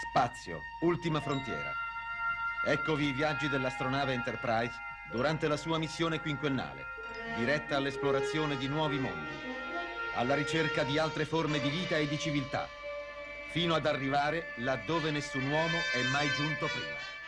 Spazio, ultima frontiera. Eccovi i viaggi dell'astronave Enterprise durante la sua missione quinquennale, diretta all'esplorazione di nuovi mondi, alla ricerca di altre forme di vita e di civiltà, fino ad arrivare laddove nessun uomo è mai giunto prima.